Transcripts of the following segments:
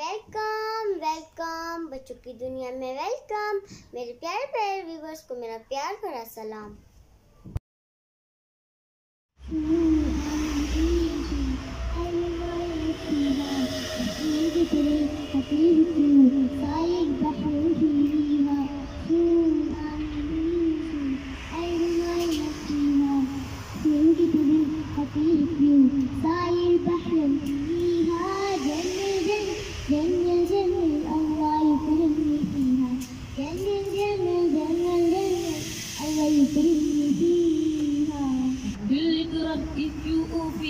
Welcome welcome, बच्चों की दुनिया में वेलकम। मेरे प्यारे प्यारे व्यूवर्स को मेरा प्यार भरा सलाम।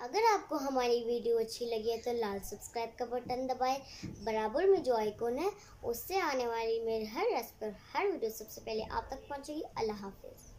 अगर आपको हमारी वीडियो अच्छी लगी है तो लाल सब्सक्राइब का बटन दबाए। बराबर में जो आइकॉन है, उससे आने वाली मेरे हर रस पर हर वीडियो सबसे पहले आप तक पहुँचेगी। अल्लाह हाफिज़।